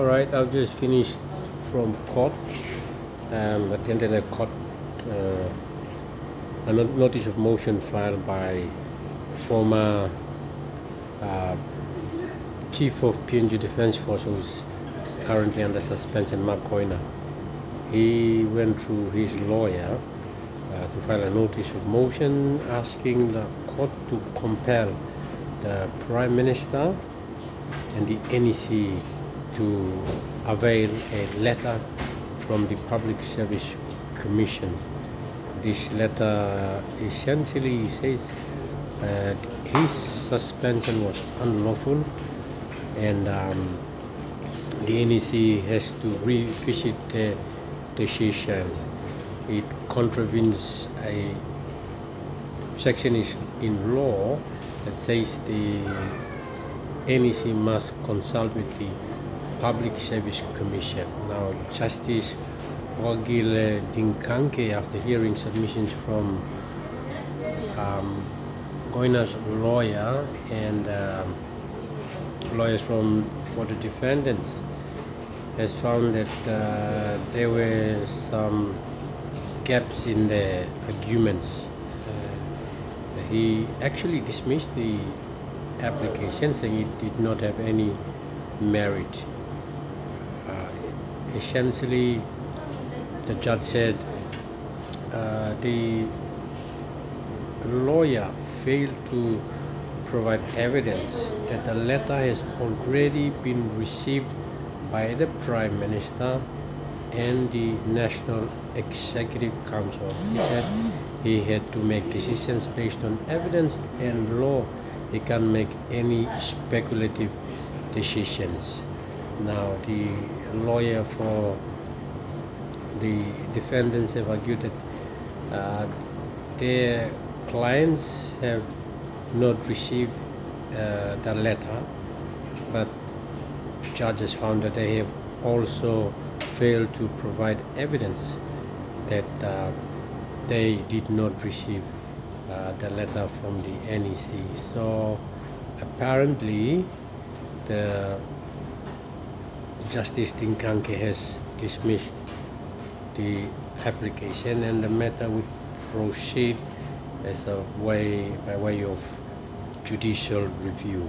All right, I've just finished from court. Um, attended a court, uh, a notice of motion filed by former uh, chief of PNG Defense Force, who's currently under suspension, Mark Goina. He went through his lawyer uh, to file a notice of motion asking the court to compel the Prime Minister and the NEC to avail a letter from the Public Service Commission. This letter essentially says that his suspension was unlawful and um, the NEC has to revisit the decision. It contravenes a section in law that says the NEC must consult with the Public Service Commission. Now, Justice Oagile Dingake, after hearing submissions from um, Goina's lawyer and um, lawyers from for the defendants, has found that uh, there were some gaps in the arguments. Uh, he actually dismissed the application saying it did not have any merit. Uh, essentially, the judge said uh, the lawyer failed to provide evidence that the letter has already been received by the Prime Minister and the National Executive Council. He said he had to make decisions based on evidence and law. He can't make any speculative decisions. Now, the lawyer for the defendants have argued that uh, their clients have not received uh, the letter, but judges found that they have also failed to provide evidence that uh, they did not receive uh, the letter from the NEC. So apparently, the Justice Dingake has dismissed the application and the matter would proceed as a way by way of judicial review.